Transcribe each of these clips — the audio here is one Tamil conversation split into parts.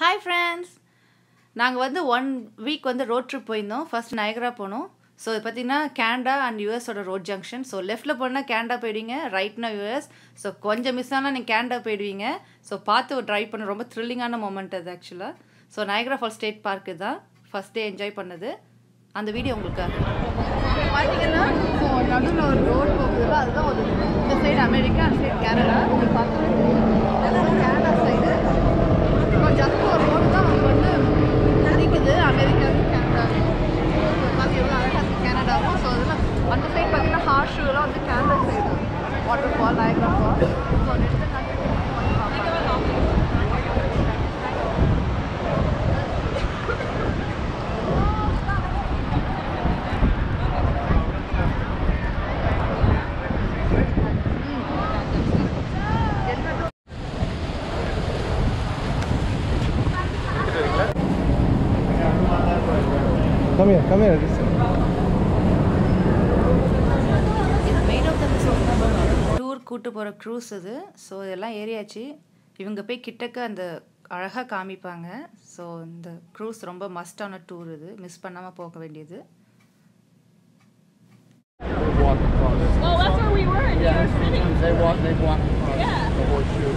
ஹாய் ஃப்ரெண்ட்ஸ் நாங்கள் வந்து ஒன் வீக் வந்து ரோட் ட்ரிப் போயிருந்தோம். ஃபர்ஸ்ட் நயகரா போனோம். ஸோ இது பார்த்தீங்கன்னா கேண்டா அண்ட் யூஎஸோட ரோட் ஜங்ஷன் ஸோ லெஃப்ட்டில் போனால் கேண்டா போயிடுவீங்க. ரைட்னா யூஎஸ் ஸோ கொஞ்சம் மிஸ் ஆனால் நீங்கள் கேண்டா போயிடுவீங்க. ஸோ பார்த்து ட்ரைவ் பண்ண ரொம்ப த்ரில்லிங்கான மூமெண்ட் அது ஆக்சுவலாக so Niagara fall state park தான் ஃபஸ்ட் டே என்ஜாய் பண்ணது. அந்த வீடியோ உங்களுக்காக. பார்த்தீங்கன்னா ஸோ நடுவில் ஒரு ரோடு போகுதுல அதுதான் ஒரு இந்த சைடு அமெரிக்கா அந்த சைடு கேரளா உங்களுக்கு பார்த்து கேரளா சைடு இப்போ ஜஸ்ட் ஒரு ரோடு தான் அவங்க வந்து இது அமெரிக்காவுக்கும் கேனடாவுக்கும் எவ்வளோ அழகாக இருக்குது கேனடாவும். ஸோ அதில் அந்த சைட் பார்த்தீங்கன்னா ஹார்ஷூலாம் வந்து Canada side waterfall Niagara fall so next Come here, come here. Tour கூட்டு போகிற க்ரூஸ் இது ஸோ இதெல்லாம் ஏறியாச்சு இவங்க போய் கிட்டக்க அந்த அழகாக காமிப்பாங்க ஸோ இந்த க்ரூஸ் ரொம்ப மஸ்டான டூர் இது மிஸ் பண்ணாமல் போக வேண்டியது walk across. Well, that's where we were in New Yeah, York City. sometimes they walk, they walk across Yeah. the horseshoe.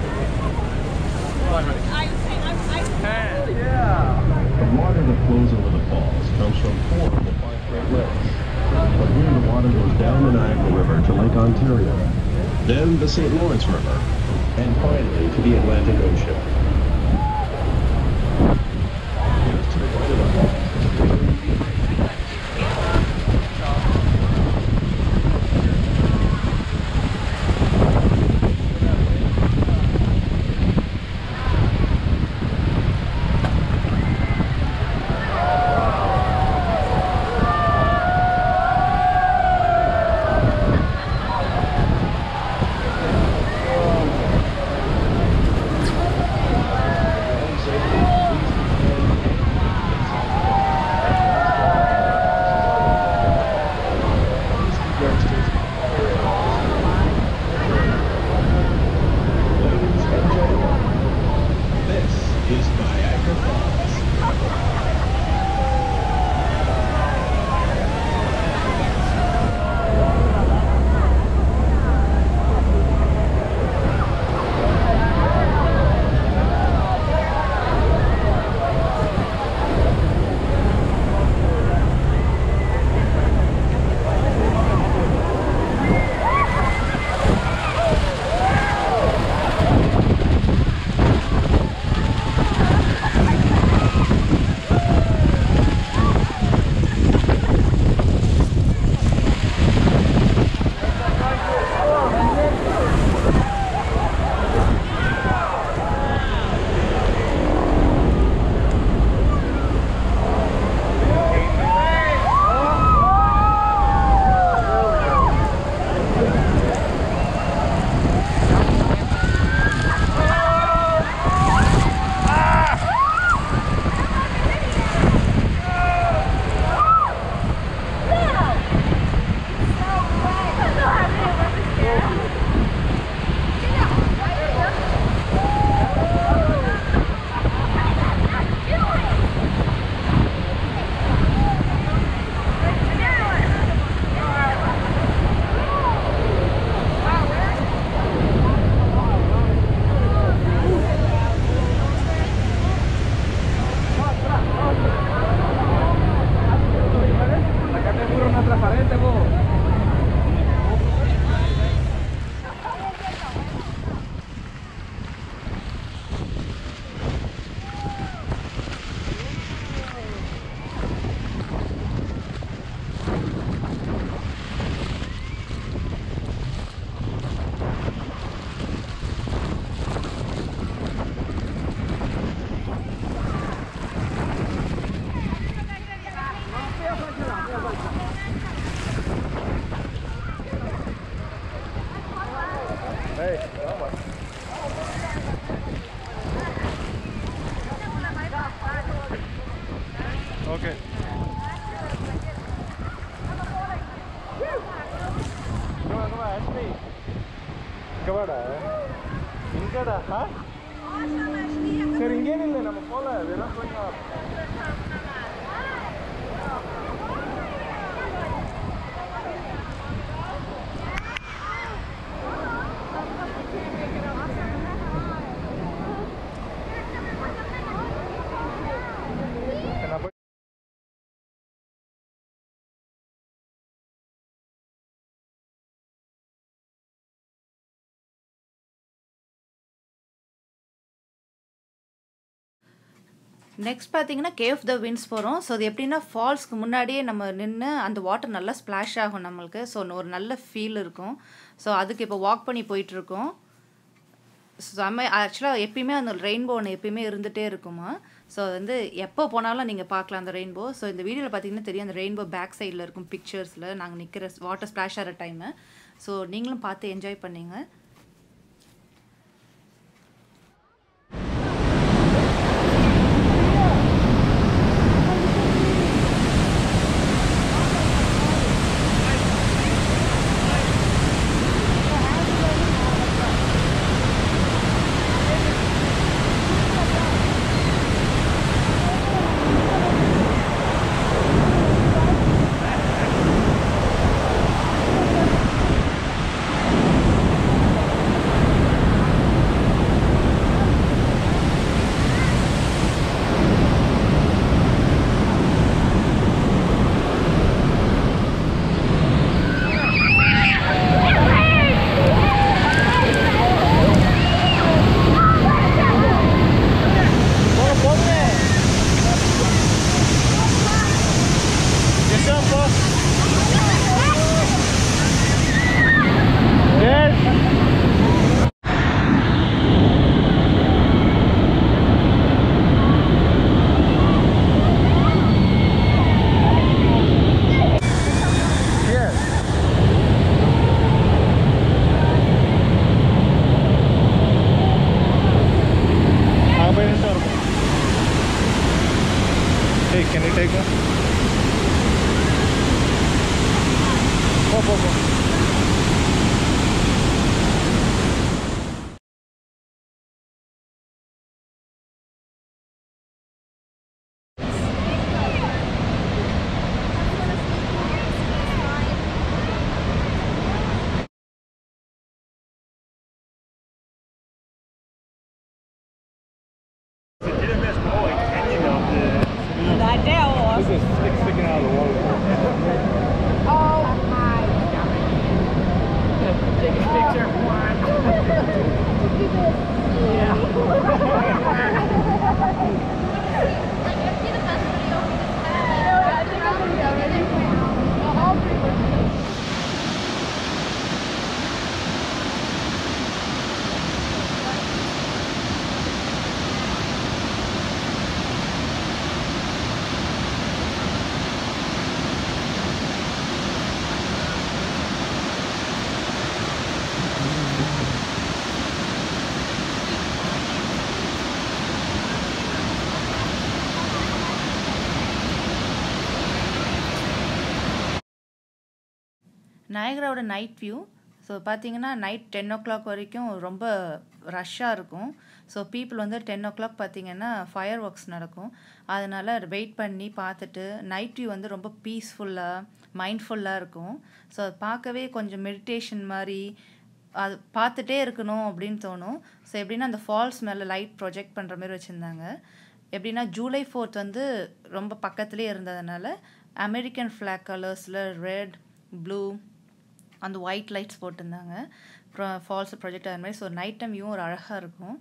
Fun. I was saying, I, I, Yeah. The water that flows over the falls comes from four of the five Great Lakes. From here, the water goes down the Niagara River to Lake Ontario, then the St. Lawrence River, and finally to the Atlantic Ocean. Come சரி இங்கேயும் இல்லை நம்ம போகல வேணா போய் நெக்ஸ்ட் பார்த்தீங்கன்னா கேவ் த வின்ஸ் போகிறோம் ஸோ அது எப்படின்னா ஃபால்ஸ்க்கு முன்னாடியே நம்ம நின்று அந்த வாட்டர் நல்லா ஸ்ப்ளாஷ் ஆகும் நம்மளுக்கு. ஸோ ஒரு நல்ல ஃபீல் இருக்கும். ஸோ அதுக்கு இப்போ வாக் பண்ணி போயிட்டுருக்கோம். செம்ம ஆக்சுவலாக எப்பயுமே அந்த ரெயின்போ ஒன்று எப்பயுமே இருந்துகிட்டே இருக்குமா? ஸோ வந்து எப்போ போனாலும் நீங்கள் பார்க்கலாம் அந்த ரெயின்போ ஸோ இந்த வீடியோவில் பார்த்தீங்கன்னா தெரியும் அந்த ரெயின்போ பேக் சைடில் இருக்கும் பிக்சர்ஸில் நாங்கள் நிற்கிற வாட்டர் ஸ்ப்ளாஷ் ஆகிற டைமு ஸோ நீங்களும் பார்த்து என்ஜாய் பண்ணீங்க. take? Can you take one? Oh, oh, oh! Thank you. நயகராவோட நைட் வியூ ஸோ பார்த்தீங்கன்னா நைட் டென் ஓ கிளாக் வரைக்கும் ரொம்ப ரஷ்ஷாக இருக்கும். ஸோ பீப்புள் வந்து டென் ஓ கிளாக் பார்த்தீங்கன்னா ஃபயர் ஒர்க்ஸ் நடக்கும். அதனால் வெயிட் பண்ணி பார்த்துட்டு நைட் வியூ வந்து ரொம்ப பீஸ்ஃபுல்லாக மைண்ட்ஃபுல்லாக இருக்கும். ஸோ அது பார்க்கவே கொஞ்சம் மெடிடேஷன் மாதிரி அது பார்த்துட்டே இருக்கணும் அப்படின்னு தோணும். ஸோ எப்படின்னா அந்த ஃபால்ஸ் மேலே லைட் ப்ரொஜெக்ட் பண்ணுற மாதிரி வச்சுருந்தாங்க. எப்படின்னா ஜூலை ஃபோர்த் வந்து ரொம்ப பக்கத்துலேயே இருந்ததுனால அமெரிக்கன் ஃப்ளாக் கலர்ஸில் ரெட் ப்ளூ அந்த ஒயிட் லைட்ஸ் போட்டிருந்தாங்க. அப்புறம் ஃபால்ஸ் ப்ரொஜெக்ட் அது மாதிரி. ஸோ நைட் டைம் வியூ ஒரு அழகாக இருக்கும்.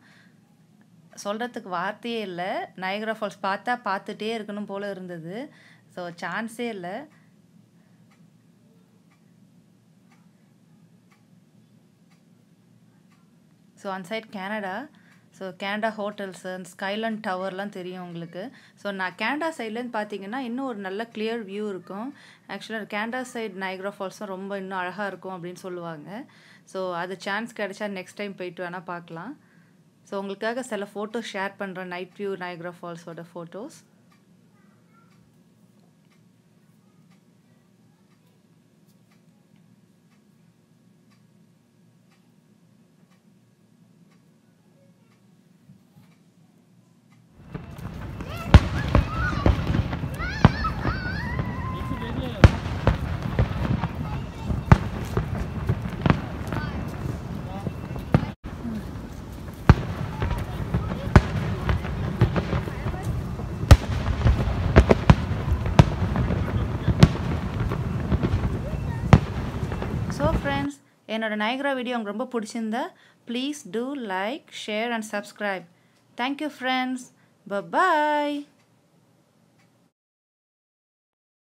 சொல்கிறதுக்கு வார்த்தையே இல்லை. நயகரா ஃபால்ஸ் பார்த்தா பார்த்துட்டே இருக்கணும் போல் இருந்தது. ஸோ சான்ஸே இல்லை. So அன்சைட் side Canada so Canada hotels அந்த ஸ்கைலண்ட் டவர்லாம் தெரியும் உங்களுக்கு. ஸோ நான் கேண்டா சைட்லேருந்து பார்த்தீங்கன்னா இன்னும் ஒரு நல்ல கிளியர் வியூ இருக்கும். ஆக்சுவலாக கேண்டா சைட் நைக்ரா ஃபால்ஸும் ரொம்ப இன்னும் அழகாக இருக்கும் அப்படின்னு சொல்லுவாங்க. ஸோ அது சான்ஸ் கிடைச்சா நெக்ஸ்ட் டைம் போயிட்டு வேணால் பார்க்கலாம் ஸோ உங்களுக்காக சில ஃபோட்டோஸ் ஷேர் பண்ணுறேன் நைட் வியூ நைக்ரா ஃபால்ஸோட ஃபோட்டோஸ் என்னோட நயக்ரா வீடியோ உங்களுக்கு ரொம்ப பிடிச்சிருந்தா please do like share and subscribe thank you friends bye bye